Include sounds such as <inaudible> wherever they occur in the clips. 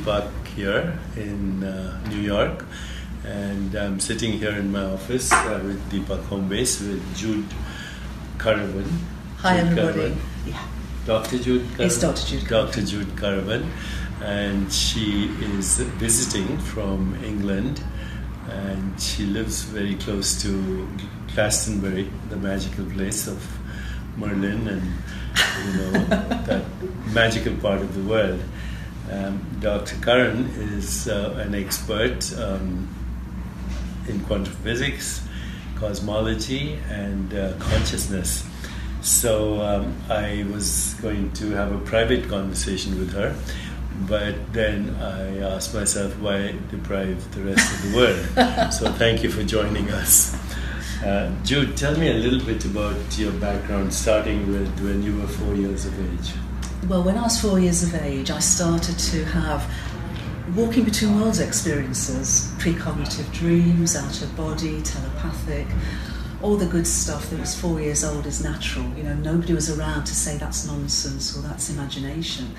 Deepak here in uh, New York, and I'm sitting here in my office uh, with Deepak Homebase with Jude Currivan. Hi, Jude everybody. Currivan. Yeah. Dr. Jude Currivan. It's Dr. Jude Dr. Jude Currivan, and she is visiting from England, and she lives very close to Glastonbury, the magical place of Merlin and you know <laughs> that magical part of the world. Um, Dr. Currivan is uh, an expert um, in quantum physics, cosmology, and uh, consciousness. So um, I was going to have a private conversation with her, but then I asked myself, why deprive the rest of the world? <laughs> so thank you for joining us. Uh, Jude, tell me a little bit about your background, starting with when you were four years of age. Well, when I was four years of age, I started to have walking between worlds experiences, precognitive dreams, out of body, telepathic, all the good stuff that was four years old is natural. You know, nobody was around to say that's nonsense or that's imagination.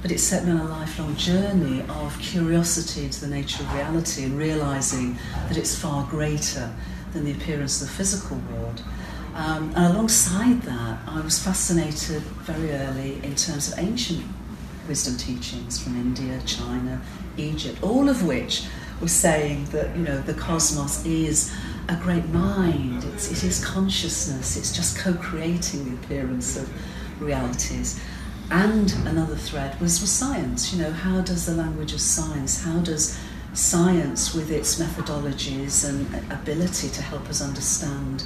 But it set me on a lifelong journey of curiosity into the nature of reality and realizing that it's far greater than the appearance of the physical world. Um, and alongside that, I was fascinated very early in terms of ancient wisdom teachings from India, China, Egypt, all of which were saying that you know the cosmos is a great mind. It's, it is consciousness. It's just co-creating the appearance of realities. And another thread was, was science. You know, how does the language of science? How does science, with its methodologies and ability to help us understand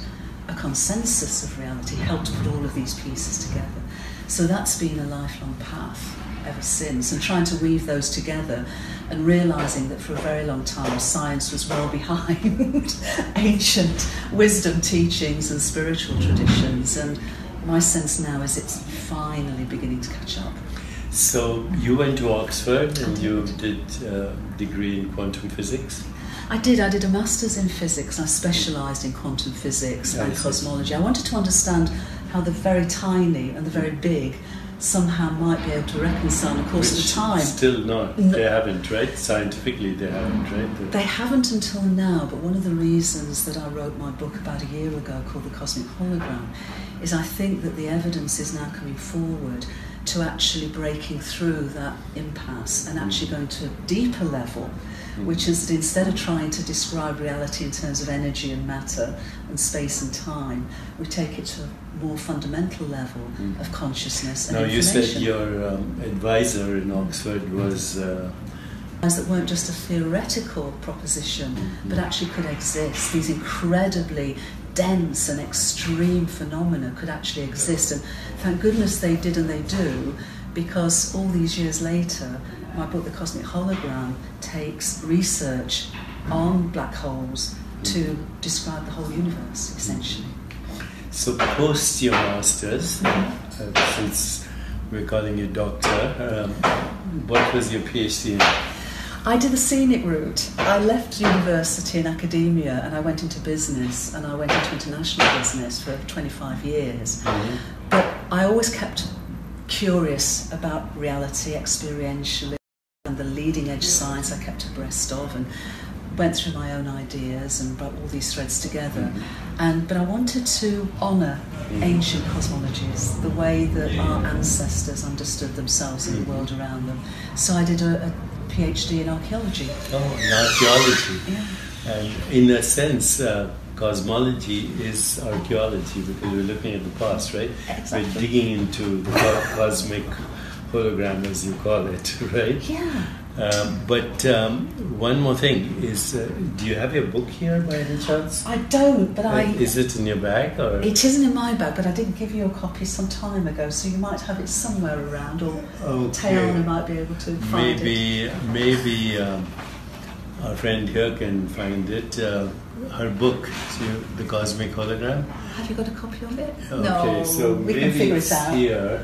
a consensus of reality, helped put all of these pieces together? So that's been a lifelong path ever since, and trying to weave those together and realizing that for a very long time science was well <laughs> behind ancient wisdom teachings and spiritual traditions. And my sense now is it's finally beginning to catch up. So you went to Oxford and you did a degree in quantum physics. I did. I did a master's in physics. I specialised in quantum physics and cosmology. I wanted to understand how the very tiny and the very big somehow might be able to reconcile. And of course, at Which the time, Still not. They haven't, right? Scientifically, they haven't, right? They haven't until now, but one of the reasons that I wrote my book about a year ago called The Cosmic Hologram is I think that the evidence is now coming forward to actually breaking through that impasse and actually mm. going to a deeper level, which is that instead of trying to describe reality in terms of energy and matter and space and time, we take it to a more fundamental level of consciousness and now, you said your um, advisor in Oxford was. Uh, that weren't just a theoretical proposition, but actually could exist. These incredibly dense and extreme phenomena could actually exist, and thank goodness they did and they do, because all these years later, my book, The Cosmic Hologram, takes research on black holes to describe the whole universe, essentially. so, post your master's, uh, since we're calling you doctor, um, what was your PhD in? I did the scenic route. I left university and academia and I went into business and I went into international business for 25 years. But I always kept curious about reality experientially leading edge science I kept abreast of and went through my own ideas and brought all these threads together. Mm-hmm. And but I wanted to honour mm-hmm. ancient cosmologies, the way that our ancestors understood themselves and the mm-hmm. world around them. So I did a, a PhD in archaeology. Oh, in archaeology. Yeah. And in a sense, uh, cosmology is archaeology because we're looking at the past, right? Exactly. We're digging into the cosmic hologram, as you call it, <laughs> right? Yeah. Um, but um, one more thing is, uh, do you have your book here by any chance? I don't, but I. Uh, is it in your bag or? It isn't in my bag, but I did give you a copy some time ago, so you might have it somewhere around, or Okay. Tayana might be able to find it. Maybe, maybe um, our friend here can find it. Uh, her book, The Cosmic Hologram. Have you got a copy of it? Okay, no, so we maybe can figure it's it out. here.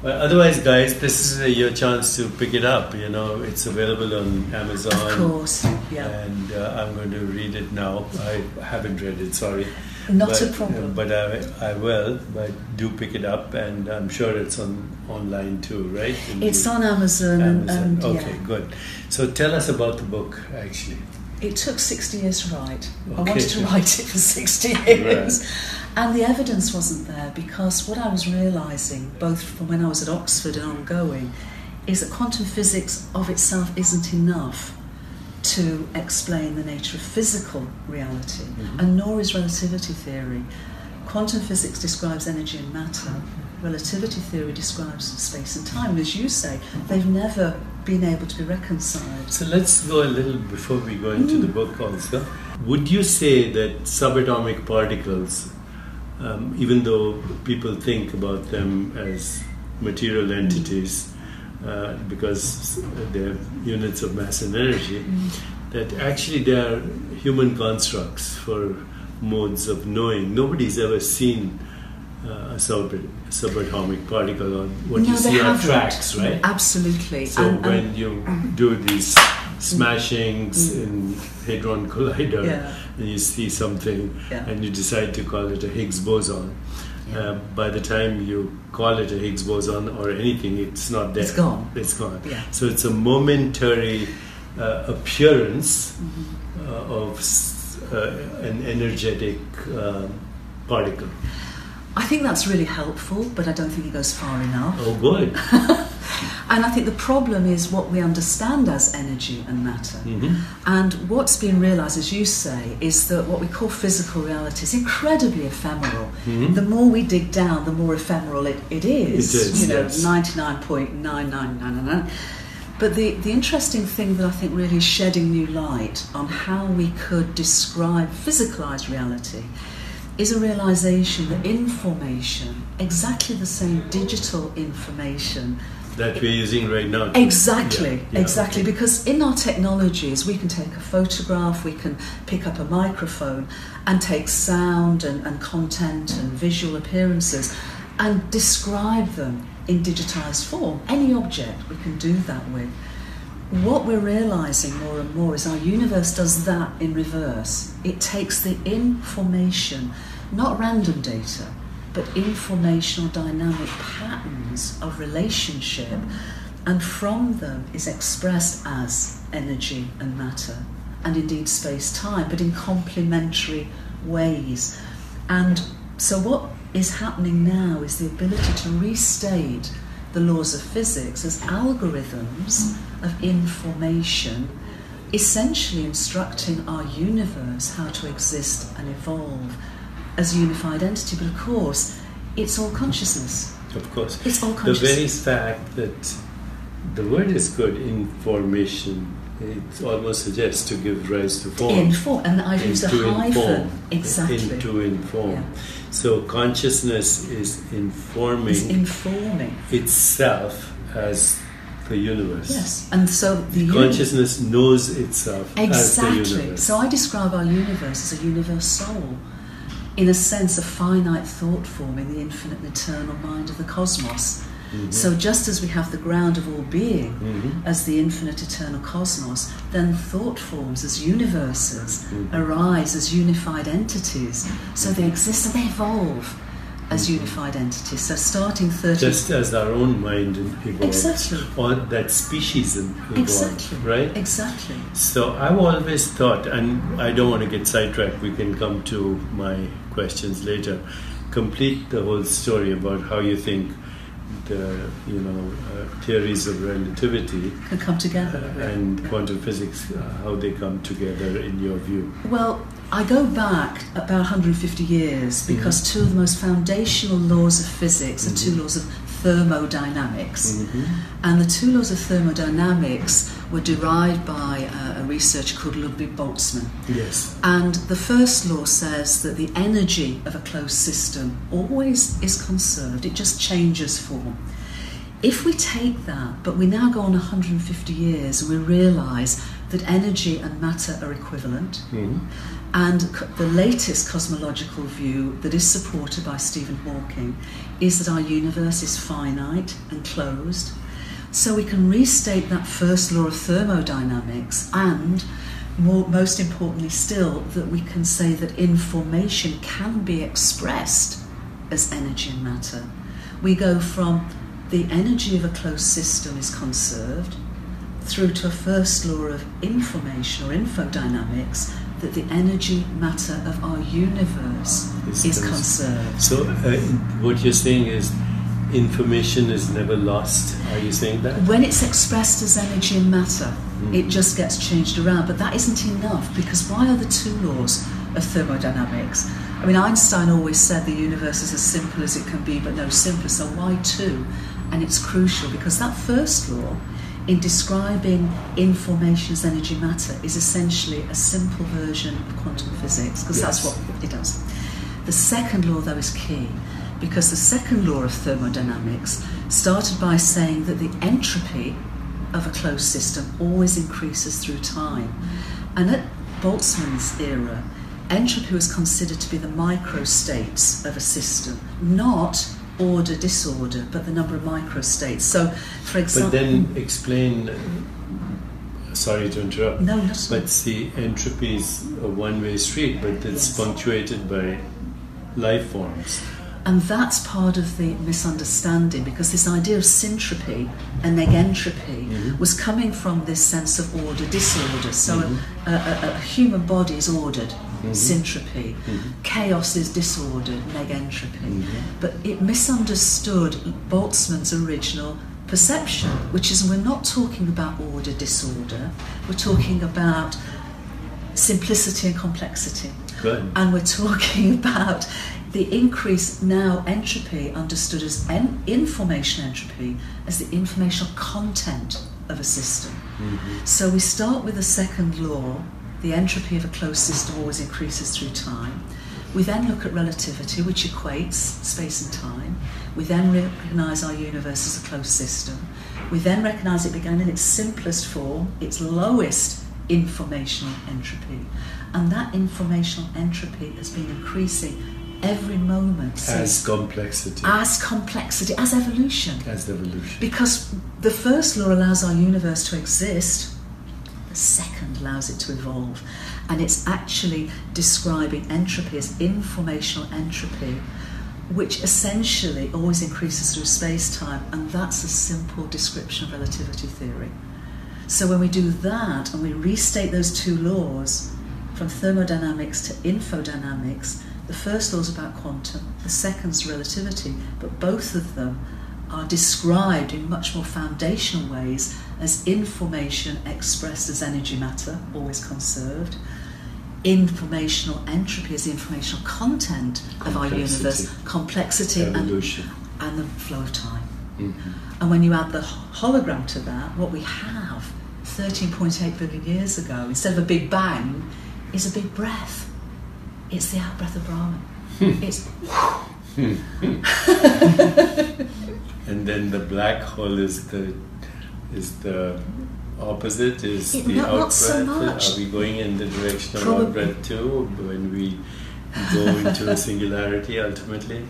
But otherwise, guys, this is uh, your chance to pick it up. You know, it's available on Amazon. Of course, yeah. And uh, I'm going to read it now. I haven't read it, sorry. Not but, a problem. But I, I will. But do pick it up, and I'm sure it's on online too, right? In It's the- on Amazon, Amazon. and, okay, yeah. good. So tell us about the book, actually. It took 60 years to write. I wanted to <laughs> write it for 60 years. And the evidence wasn't there because what I was realising, both from when I was at Oxford and ongoing, is that quantum physics of itself isn't enough to explain the nature of physical reality, Mhm. and nor is relativity theory. Quantum physics describes energy and matter. Relativity theory describes space and time. And as you say, they've never been able to be reconciled. So let's go a little before we go into the book also. Would you say that subatomic particles, um, even though people think about them as material entities uh, because they're units of mass and energy, that actually they are human constructs for modes of knowing. Nobody's ever seen uh, a sub- subatomic particle or what you no, they see on haven't. tracks, right? Absolutely. So And- and- when you do these smashings in Hadron Collider Yeah. and you see something Yeah. and you decide to call it a Higgs boson, Yeah. uh, by the time you call it a Higgs boson or anything, it's not there. It's gone. It's gone. Yeah. So it's a momentary uh, appearance Mm-hmm. uh, of uh, an energetic um particle. I think that's really helpful, but I don't think it goes far enough. Oh, good. <laughs> And I think the problem is what we understand as energy and matter. hmm And what's been realised, as you say, is that what we call physical reality is incredibly ephemeral. Mhm. The more we dig down, the more ephemeral it, it is. It is, you know, yes. 99.99999. But the, the interesting thing that I think really is shedding new light on how we could describe physicalised reality is a realisation that information, exactly the same digital information, That we're using right now. Exactly, Yeah, yeah, exactly. okay. Because in our technologies, we can take a photograph, we can pick up a microphone and take sound and, and content and visual appearances and describe them in digitized form. Any object we can do that with. What we're realizing more and more is our universe does that in reverse. It takes the information, not random data, but informational dynamic patterns of relationship, and from them is expressed as energy and matter, and indeed space time, but in complementary ways. And so, what is happening now is the ability to restate the laws of physics as algorithms of information, essentially instructing our universe how to exist and evolve as a unified entity. But of course, it's all consciousness. Of course. It's all The very fact that the word is good, information, it almost suggests to give rise to form. Inform, and I use a hyphen. Exactly. Into inform. Yeah. So consciousness is informing It's informing. itself as the universe. Yes, and so the Consciousness knows itself as the Exactly. universe. So I describe our universe as a universe soul, in a sense, a finite thought form in the infinite and eternal mind of the cosmos. Mhm. So just as we have the ground of all being Mhm. as the infinite eternal cosmos, then thought forms as universes Mhm. arise as unified entities. So they exist and they evolve as unified entities. So starting 30 Just as our own mind evolves. Exactly. Or that species evolves. Exactly. Right? Exactly. So I've always thought, and I don't want to get sidetracked, we can come to my questions later. Complete the whole story about how you think the you know uh, theories of relativity Can come together. uh, and quantum physics, uh, how they come together in your view. Well, I go back about 150 years because two of the most foundational laws of physics are two laws of thermodynamics. Mhm. And the two laws of thermodynamics were derived by uh, a researcher called Ludwig Boltzmann. Yes. And the first law says that the energy of a closed system always is conserved, it just changes form. If we take that, but we now go on 150 years and we realise that energy and matter are equivalent, Mhm. and the latest cosmological view that is supported by Stephen Hawking is that our universe is finite and closed. So we can restate that first law of thermodynamics and more, most importantly still, that we can say that information can be expressed as energy and matter. We go from the energy of a closed system is conserved through to a first law of information or infodynamics that the energy matter of our universe Is is conserved. So, uh, what you're saying is information is never lost. Are you saying that? When it's expressed as energy and matter, Mm. it just gets changed around. But that isn't enough because why are the two laws of thermodynamics? I mean, Einstein always said the universe is as simple as it can be, but no simpler. So why two? And it's crucial because that first law, in describing information as energy matter, is essentially a simple version of quantum physics because that's what it does. The second law, though, is key because the second law of thermodynamics started by saying that the entropy of a closed system always increases through time. And at Boltzmann's era, entropy was considered to be the microstates of a system, not order disorder, but the number of microstates. So, for example. But then explain. Sorry to interrupt. no, not. But see, entropy is a one-way street, but it's Yes. punctuated by life forms. And that's part of the misunderstanding because this idea of syntropy and negentropy Mhm. was coming from this sense of order disorder. So Mhm. a, a, a human body is ordered, Mhm. syntropy. Mhm. Chaos is disordered, negentropy. Mhm. But it misunderstood Boltzmann's original perception, which is we're not talking about order disorder, we're talking about simplicity and complexity. Good. And we're talking <laughs> about the increase now entropy understood as en- information entropy as the informational content of a system. Mhm. So we start with the second law the entropy of a closed system always increases through time. We then look at relativity, which equates space and time. We then recognize our universe as a closed system. We then recognize it began in its simplest form, its lowest informational entropy. And that informational entropy has been increasing every moment As complexity, as complexity, as evolution. as evolution. Because the first law allows our universe to exist, the second allows it to evolve. And it's actually describing entropy as informational entropy, which essentially always increases through space time. And that's a simple description of relativity theory. So when we do that and we restate those two laws from thermodynamics to infodynamics, the first law is about quantum, the second's relativity, but both of them are described in much more foundational ways as information expressed as energy matter, always conserved, informational entropy is the informational content of our universe, complexity and, Evolution. and the flow of time. Mhm. And when you add the hologram to that, what we have 13.8 billion years ago, instead of a big bang, is a big breath. It's the out breath of Brahman. Hmm. it's hmm. Hmm. <laughs> And then the black hole is the is the opposite. Is It- the not- out so. Are we going in the direction of Probably. out breath too when we go into a <laughs> singularity ultimately?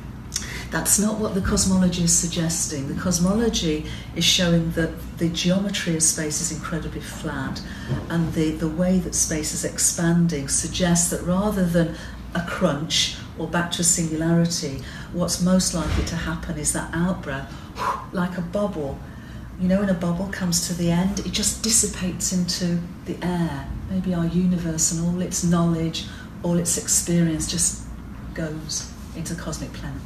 That's not what the cosmology is suggesting. The cosmology is showing that the geometry of space is incredibly flat, and the, the way that space is expanding suggests that rather than a crunch or back to a singularity, what's most likely to happen is that out breath, like a bubble. You know, when a bubble comes to the end, it just dissipates into the air. Maybe our universe and all its knowledge, all its experience just goes into cosmic plenum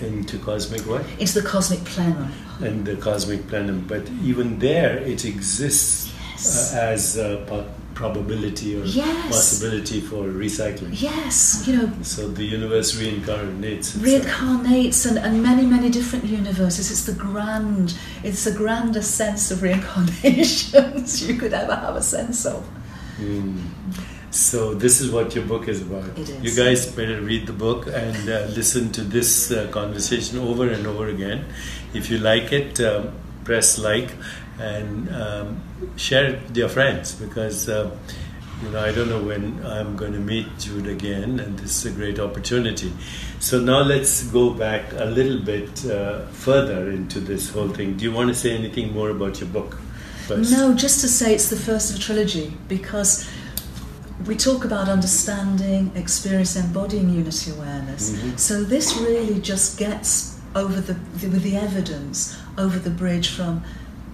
Into cosmic what? into the cosmic plenum. And the cosmic plenum. But even there, it exists Yes. uh, as a po- probability or Yes. possibility for recycling. Yes, you know, So the universe reincarnates. itself. reincarnates and, and many, many different universes. It's the grand, it's the grandest sense of reincarnations <laughs> you could ever have a sense of. Mm. So this is what your book is about. It is. You guys better read the book and uh, listen to this uh, conversation over and over again. If you like it, um, press like and um, share it with your friends because uh, you know I don't know when I'm going to meet Jude again, and this is a great opportunity. So now let's go back a little bit uh, further into this whole thing. Do you want to say anything more about your book? First? No, just to say it's the first of a trilogy because we talk about understanding, experience, embodying unity awareness. Mhm. So this really just gets over the, the with the evidence over the bridge from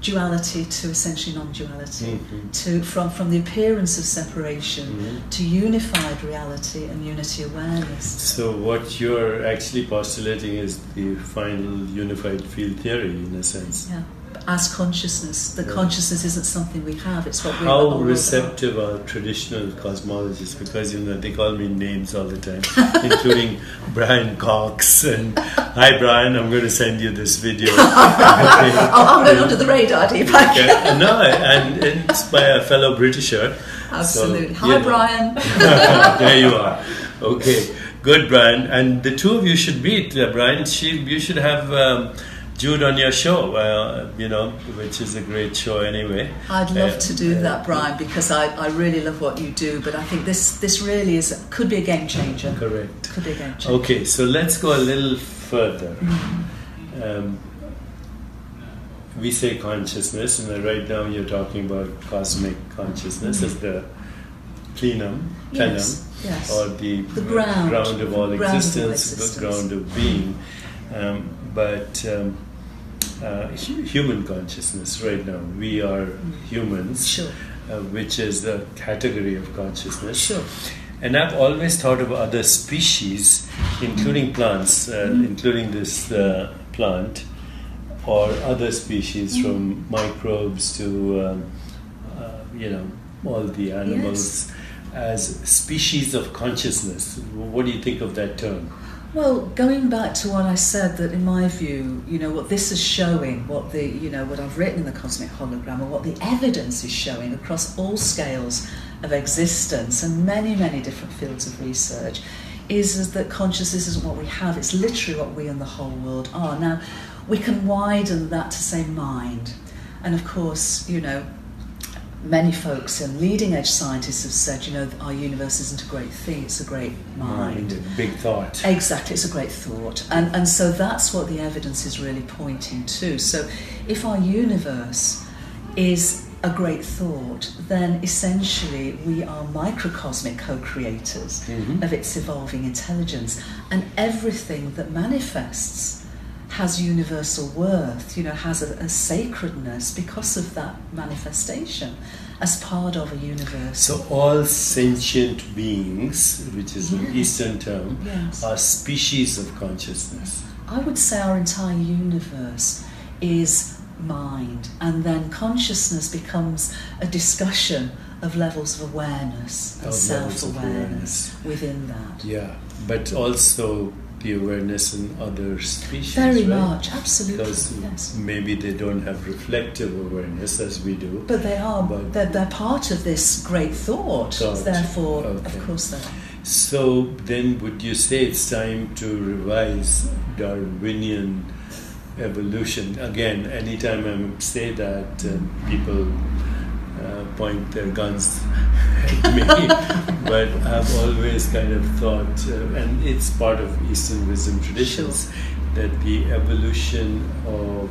duality to essentially non-duality, Mhm. to from from the appearance of separation Mhm. to unified reality and unity awareness. So what you're actually postulating is the final unified field theory, in a sense. Yeah. As consciousness, the Yeah. consciousness isn't something we have; it's what we. How receptive are traditional cosmologists? Because you know they call me names all the time, <laughs> including Brian Cox. And hi, Brian, I'm going to send you this video. Oh, I'm going under the radar, Deepak. Okay. <laughs> No, and it's by a fellow Britisher. Absolutely. So, Hi, you know. Brian. <laughs> there you are. Okay, good, Brian. And the two of you should meet, uh, Brian. She, you should have um, Jude on your show. Uh, you know, which is a great show anyway. I'd love Uh, to do uh, that, Brian, because I, I really love what you do. But I think this this really is could be a game changer. Correct. Could be a game changer. Okay, so let's go a little further. Mm-hmm. Um, we say consciousness, and right now you're talking about cosmic consciousness as the plenum, plenum, Yes, yes. or the, The ground. ground of all Ground of existence, existence. the ground of being. Um, but um, uh, human consciousness, right now, we are humans, Sure. uh, which is the category of consciousness. Sure. And I've always thought of other species, including plants, uh, Mm-hmm. including this uh, plant, or other species Mm-hmm. from microbes to, um, uh, you know, all the animals, as species of consciousness. What do you think of that term? Well, going back to what I said, that in my view, you know, what this is showing, what the, you know, what I've written in the cosmic hologram, or what the evidence is showing across all scales of existence and many, many different fields of research, is, is that consciousness isn't what we have. It's literally what we and the whole world are. Now, we can widen that to say mind, and of course, you know, many folks and leading edge scientists have said, you know, our universe isn't a great thing; it's a great mind. Big thought. Exactly, it's a great thought. And, and so that's what the evidence is really pointing to. So if our universe is a great thought, then essentially we are microcosmic co creators Mhm. of its evolving intelligence. And everything that manifests has universal worth, you know, has a, a sacredness because of that manifestation as part of a universe. So all sentient beings, which is an Eastern term, Yes. are species of consciousness. I would say our entire universe is mind, and then consciousness becomes a discussion of levels of awareness and self awareness within that. Yeah, but also the awareness in other species. Very right? much, absolutely, Because yes. maybe they don't have reflective awareness as we do. But they are, But- they're, they're part of this great thought, Thought, therefore, okay. of course, they are. So then, would you say it's time to revise Darwinian evolution again? Anytime I say that, um, people uh, point their guns at me. <laughs> but I've always kind of thought, uh, and it's part of Eastern wisdom traditions, that the evolution of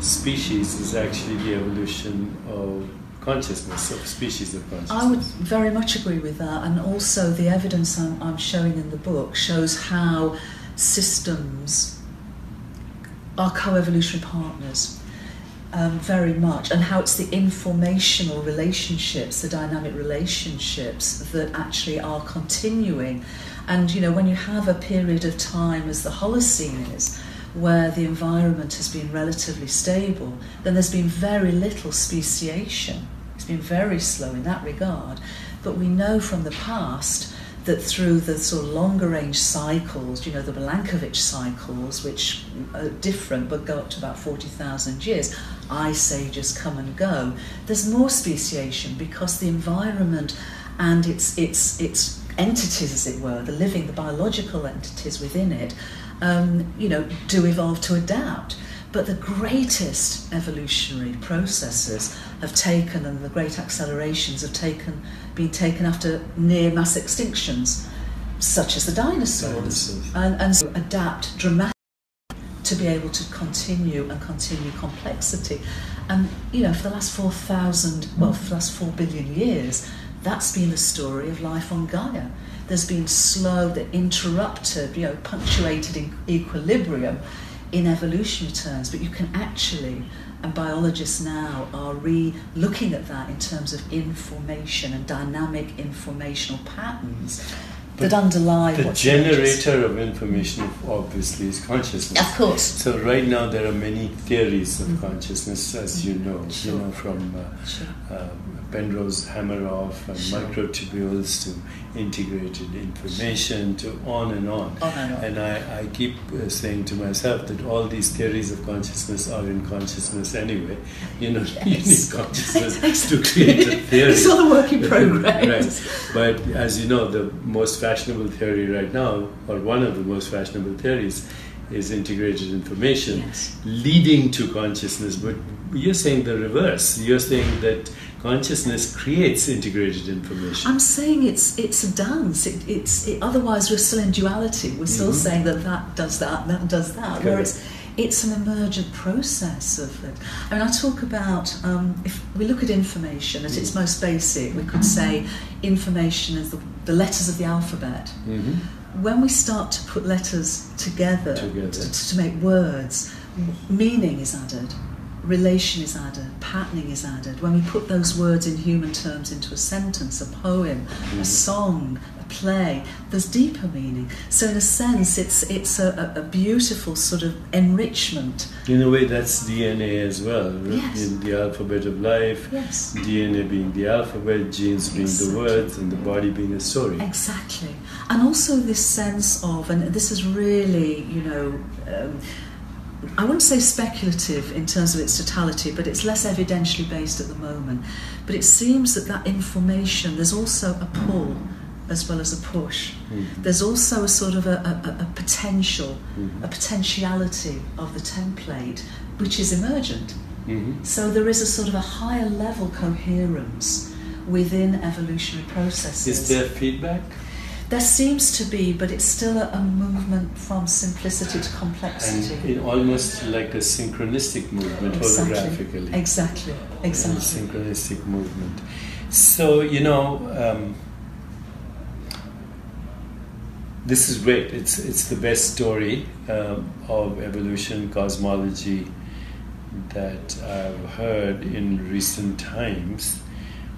species is actually the evolution of consciousness, of species of consciousness. I would very much agree with that, and also the evidence I'm, I'm showing in the book shows how systems are co-evolutionary partners. Um, very much, and how it's the informational relationships, the dynamic relationships that actually are continuing. And you know, when you have a period of time as the Holocene is, where the environment has been relatively stable, then there's been very little speciation. It's been very slow in that regard. But we know from the past that through the sort of longer range cycles, you know, the Milankovitch cycles, which are different but go up to about 40,000 years, ice ages come and go, there's more speciation because the environment and its, its, its entities, as it were, the living, the biological entities within it, um, you know, do evolve to adapt. But the greatest evolutionary processes have taken, and the great accelerations have taken, been taken after near mass extinctions, such as the dinosaurs, Dinosaurs. and, and so adapt dramatically to be able to continue and continue complexity. And you know, for the last four thousand, well, for the last four billion years, That's been the story of life on Gaia. There's been slow, the interrupted, you know, punctuated in equilibrium in evolutionary terms, but you can actually, and biologists now are re looking at that in terms of information and dynamic informational patterns that underlie The changes. generator of information, obviously, is consciousness. Of course. So right now there are many theories of Mhm. consciousness, as you know, Sure. you know from uh, Sure. um, Penrose Hameroff and Sure. microtubules to integrated information to on and on. On and on. And I, I keep uh, saying to myself that all these theories of consciousness are in consciousness anyway. You know, <laughs> you need consciousness <laughs> to create a theory. <laughs> it's all a work in progress. right. But as you know, the most fashionable theory right now, or one of the most fashionable theories, is integrated information Yes. leading to consciousness. But you're saying the reverse. You're saying that consciousness creates integrated information. I'm saying it's it's a dance. It, it's it, otherwise we're still in duality. We're still Mhm. saying that that does that, that does that. Correct. Whereas it's an emergent process of it. I mean, I talk about um, if we look at information at its most basic, we could say information is the, the letters of the alphabet. Mhm. When we start to put letters together, Together. To, to make words, meaning is added, relation is added, patterning is added. When we put those words in human terms into a sentence, a poem, a song, a play, there's deeper meaning. So in a sense, it's it's a, a, beautiful sort of enrichment. In a way, that's DNA as well. right? Yes. In the alphabet of life, Yes. DNA being the alphabet, genes being Exactly. the words, and the body being a story. Exactly. And also this sense of, and this is really, you know, um, I wouldn't say speculative in terms of its totality, but it's less evidentially based at the moment. But it seems that that information, there's also a pull as well as a push. Mhm. There's also a sort of a, a, a potential, Mhm. a potentiality of the template, which is emergent. Mhm. So there is a sort of a higher level coherence within evolutionary processes. Is there feedback? There seems to be, but it's still a, a movement from simplicity to And complexity. in almost like a synchronistic movement, holographically. Exactly. Exactly. A synchronistic movement. So, you know, um, this is great. It's, it's the best story um, of evolution, cosmology that I've heard in recent times.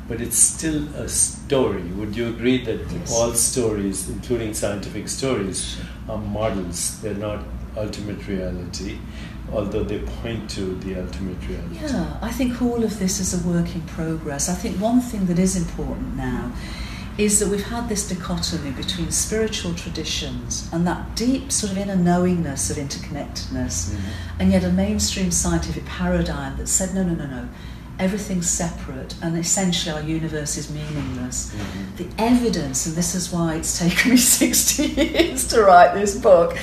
But it's still a story. Would you agree that Yes. all stories, including scientific stories, are models? They're not ultimate reality, although they point to the ultimate reality. Yeah, I think all of this is a work in progress. I think one thing that is important now is that we've had this dichotomy between spiritual traditions and that deep sort of inner knowingness of interconnectedness, Mhm. and yet a mainstream scientific paradigm that said, no, no, no, no, everything's separate and essentially our universe is meaningless. Mhm. The evidence, and this is why it's taken <laughs> me 60 years to write this book,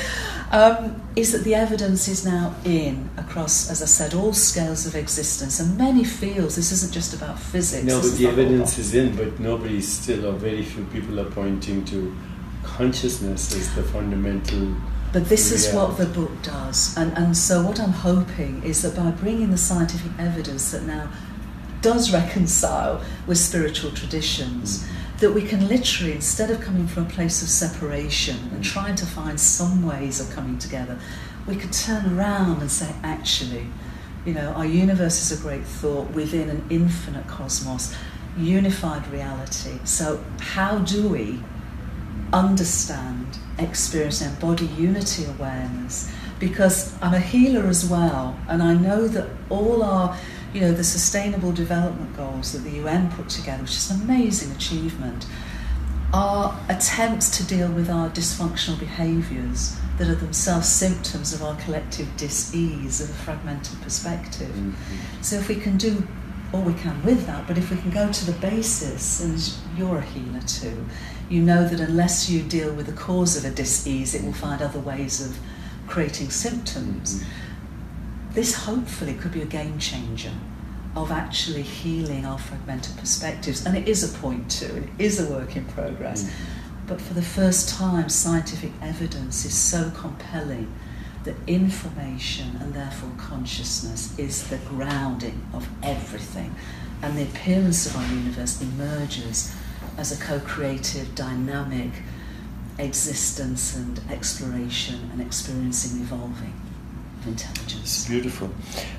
um, is that the evidence is now in across, as I said, all scales of existence and many fields. This isn't just about physics. No, but the evidence is in, but nobody still, or very few people are pointing to consciousness as the fundamental. But this is what the book does. And, and so, what I'm hoping is that by bringing the scientific evidence that now does reconcile with spiritual traditions, that we can literally, instead of coming from a place of separation and trying to find some ways of coming together, we could turn around and say, actually, you know, our universe is a great thought within an infinite cosmos, unified reality. So, how do we understand, experience, and embody unity awareness? Because I'm a healer as well, and I know that all our, you know, the sustainable development goals that the UN put together, which is an amazing achievement, are attempts to deal with our dysfunctional behaviours that are themselves symptoms of our collective dis-ease of a fragmented perspective. Mhm. So if we can do all we can with that, but if we can go to the basis, and you're a healer too, you know that unless you deal with the cause of a dis-ease, it will find other ways of creating symptoms. This hopefully could be a game changer of actually healing our fragmented perspectives. And it is a point too, it is a work in progress. Mhm. But for the first time, scientific evidence is so compelling that information and therefore consciousness is the grounding of everything. And the appearance of our universe emerges as a co creative, dynamic existence and exploration and experiencing evolving intelligence. It's beautiful.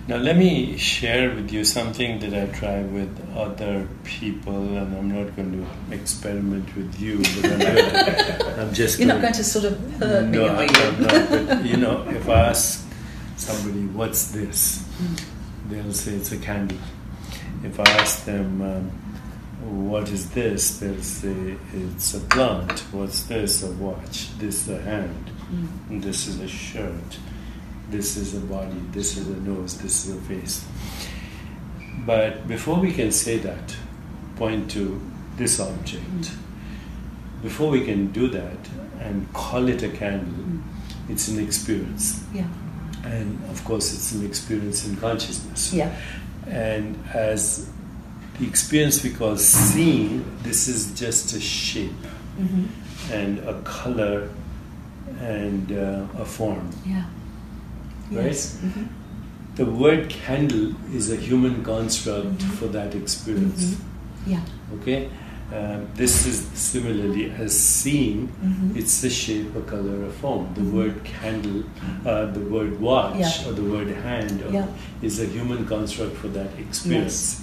Now, let me share with you something that I try with other people, and I'm not going to experiment with you, but I'm, gonna, <laughs> I'm just You're going not going to sort of hurt me, no, I'm you? not, but you know, if I ask somebody, what's this? Mm. They'll say it's a candle. If I ask them, um, what is this? They'll say it's a plant. What's this? A watch. This is a hand. Mm. And this is a shirt. This is a body. This is a nose. This is a face. But before we can say that, point to this object. Mm. Before we can do that and call it a candle, Mm. it's an experience. Yeah, And of course, it's an experience in consciousness. yeah, And as the experience we call seeing, this is just a shape hmm and a color and uh, a form. yeah. Right? Yes. mhm, The word candle is a human construct Mhm. for that experience. mhm. Yeah. Okay? Um, this is similarly as seeing, mhm. it's a shape, a color, a form. The Mhm. word candle, uh, the word watch, Yeah. or the word hand or- Yeah. is a human construct for that experience. Yes.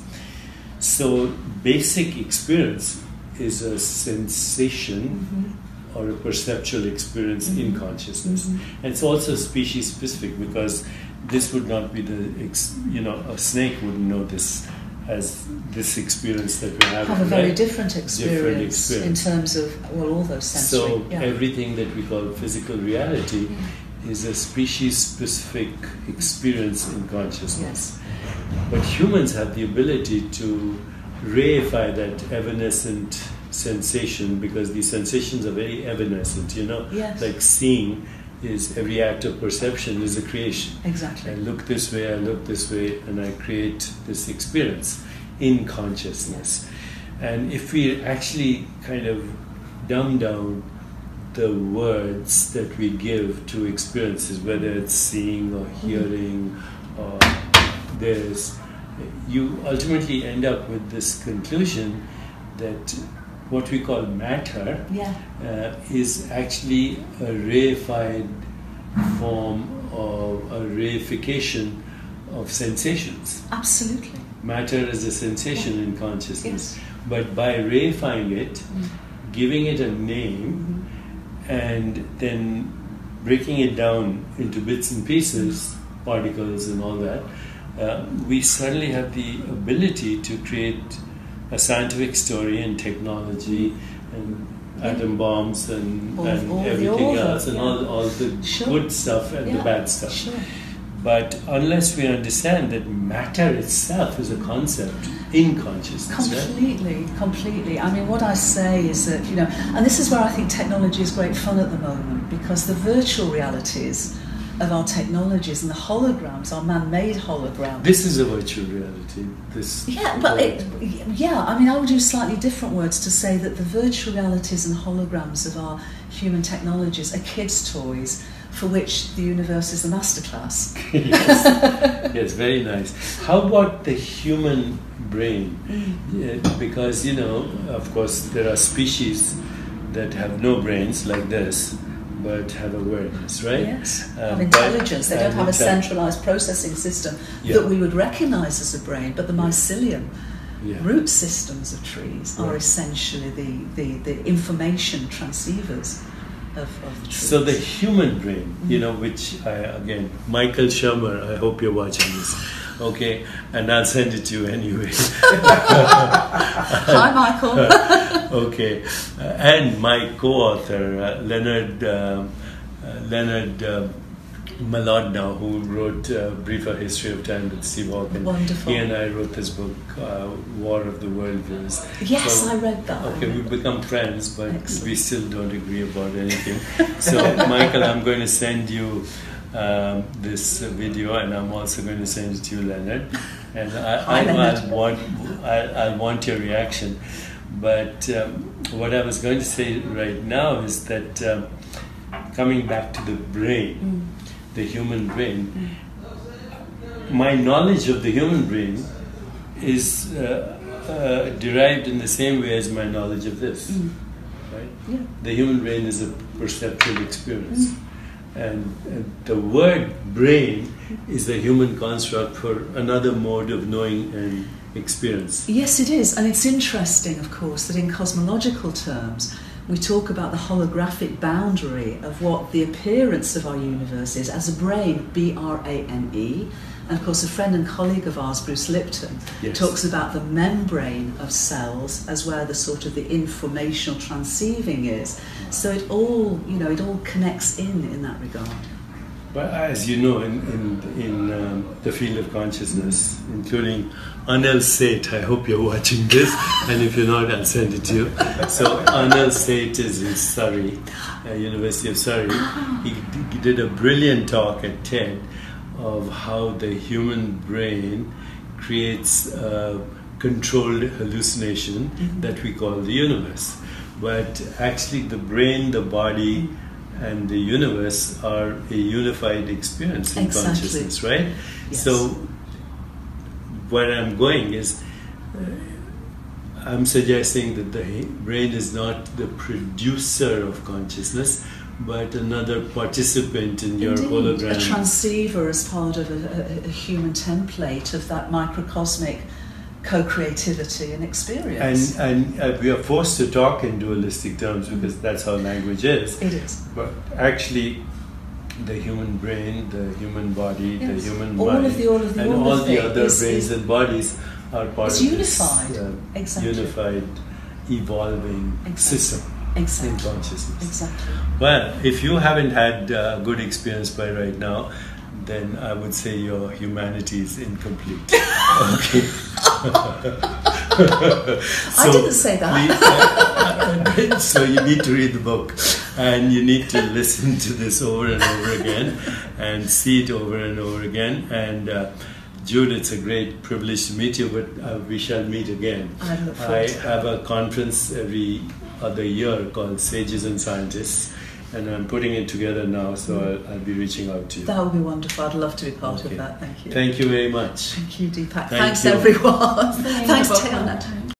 So, basic experience is a sensation Mhm, or a perceptual experience in Mhm. consciousness. mhm. And it's also species specific because this would not be the, ex- you know, a snake wouldn't know this as this experience that we have. Have a very different experience, experience. in terms of well, all those sensory. So yeah. everything that we call physical reality Yeah. is a species-specific experience in consciousness. Yes. But humans have the ability to reify that evanescent sensation because these sensations are very evanescent. You know, Yes. like seeing is every act of perception is a creation. Exactly. I look this way, I look this way, and I create this experience in consciousness. And if we actually kind of dumb down the words that we give to experiences, whether it's seeing or mm-hmm. hearing or this, you ultimately end up with this conclusion that what we call matter Yeah. uh, is actually a reified form of a reification of sensations. Absolutely. Matter is a sensation in consciousness, Yes. but by reifying it, Mm. giving it a name, and then breaking it down into bits and pieces, particles and all that, uh, we suddenly have the ability to create a scientific story and technology and Yeah. atom bombs and, All- and all everything else and yeah. all, all the Sure. good stuff and the bad stuff. Sure. But unless we understand that matter itself is a concept in consciousness, right? Completely, completely. I mean, what I say is that, you know, and this is where I think technology is great fun at the moment because the virtual realities of our technologies and the holograms, our man made holograms. This is a virtual reality. This Yeah, but it, yeah, I mean, I would use slightly different words to say that the virtual realities and holograms of our human technologies are kids' toys for which the universe is a masterclass. <laughs> yes. yes, very nice. How about the human brain? Mm. Yeah, because you know, of course, there are species that have no brains like this, but have awareness, right? Yes, Um, intelligence. They don't have a centralized processing system Yeah. that we would recognize as a brain, but the mycelium Yeah. root systems of trees are Right. essentially the, the, the information transceivers of, of the. So the human brain, you know, which I, again, Michael Shermer, I hope you're watching this, okay, and I'll send it to you anyway. Hi, Michael. <laughs> okay, uh, and my co-author uh, Leonard um, uh, Leonard uh, Mlodinow, who wrote uh, Briefer History of Time with Steve Hawking. Wonderful. He and I wrote this book, uh, War of the Worldviews. yes, So- I read that. Okay, we've become friends, but Excellent. we still don't agree about anything. <laughs> So, Michael, I'm going to send you um, this video, and I'm also going to send it to you, Leonard. And I, I, Leonard. I want I, I want your reaction. But um, what I was going to say right now is that um, coming back to the brain, Mm. The human brain, my knowledge of the human brain is uh, uh, derived in the same way as my knowledge of this. Mm. Right? Yeah. The human brain is a perceptual experience. And, and the word brain is a human construct for another mode of knowing and experience. Yes, it is. And it's interesting, of course, that in cosmological terms, we talk about the holographic boundary of what the appearance of our universe is as a brane, B R A N E. And of course, a friend and colleague of ours, Bruce Lipton, Yes. talks about the membrane of cells as where the sort of the informational transceiving is. So it all, you know, it all connects in in that regard. But as you know, in, in, in um, the field of consciousness, including Anil Seth, I hope you're watching this, <laughs> and if you're not, I'll send it to you. So Anil Seth is in Surrey, uh, University of Surrey. He, he did a brilliant talk at TED of how the human brain creates a controlled hallucination that we call the universe. But actually, the brain, the body, and the universe are a unified experience in Exactly. consciousness, right? Yes. So, where I'm going is, uh, I'm suggesting that the brain is not the producer of consciousness, but another participant in your Indeed, hologram. a transceiver as part of a, a, a human template of that microcosmic co-creativity and experience. and and uh, we are forced to talk in dualistic terms because that's how language is. it is. But actually, the human brain, the human body, the human All mind, of the- all the- and all all the other is- brains and bodies are part of unified. this uh, Exactly. unified, evolving Exactly. system in consciousness. Exactly. Well, if you haven't had a good experience by right now, then I would say your humanity is incomplete. <laughs> okay. <laughs> I didn't say that. please, uh, <laughs> so you need to read the book, and you need to listen to this over and over again, and see it over and over again. And uh, Jude, it's a great privilege to meet you, but uh, we shall meet again. I I have a conference every other year called Sages and Scientists, and I'm putting it together now, so mm. I'll, I'll be reaching out to you. That would be wonderful. I'd love to be part Okay. of that. Thank you. Thank you very much. Thank you, Deepak. Thank Thanks, you. everyone. Thank Thanks, you. Tiana.